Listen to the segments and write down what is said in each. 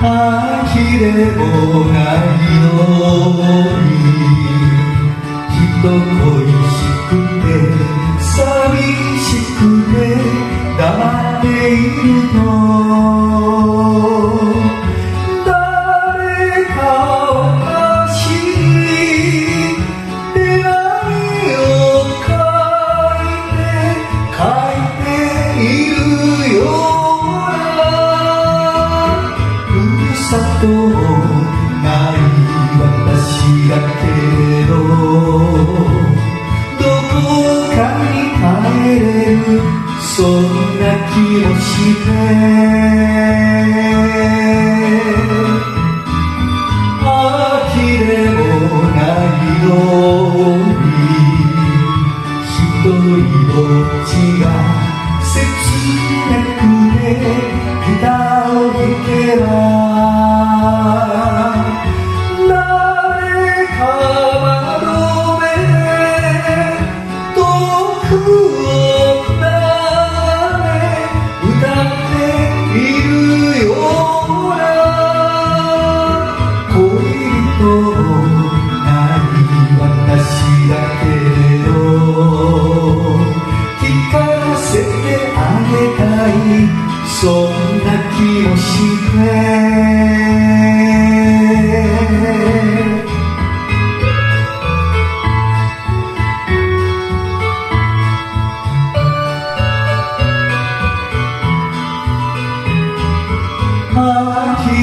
でもないのに人恋しくて寂しくて黙っているの。ない私だけれどどこかに帰れるそんな気もして。秋でもないのに一人ぼっちが切なくてギターを弾けばそんな気もして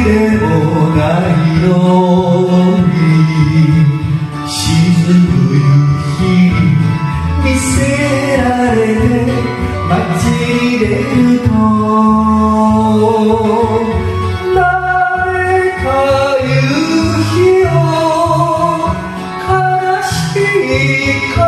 でもない。のに沈む夕日見せられて街に出るし